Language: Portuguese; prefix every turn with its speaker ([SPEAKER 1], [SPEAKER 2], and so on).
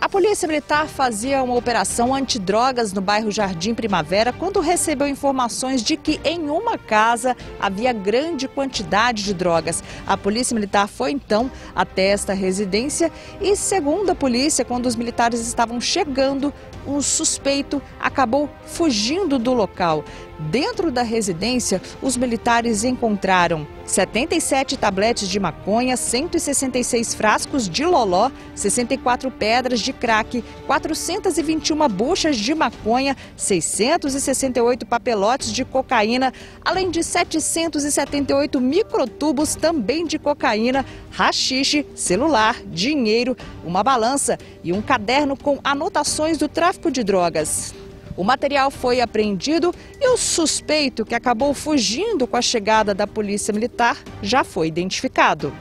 [SPEAKER 1] A Polícia Militar fazia uma operação antidrogas no bairro Jardim Primavera quando recebeu informações de que em uma casa havia grande quantidade de drogas. A Polícia Militar foi então até esta residência e, segundo a polícia, quando os militares estavam chegando, um suspeito acabou fugindo do local. Dentro da residência, os militares encontraram 77 tabletes de maconha, 166 frascos de loló, 64 pedras de crack, 421 buchas de maconha, 668 papelotes de cocaína, além de 778 microtubos também de cocaína, rachixe, celular, dinheiro, uma balança e um caderno com anotações do tráfico de drogas. O material foi apreendido e o suspeito, que acabou fugindo com a chegada da Polícia Militar, já foi identificado.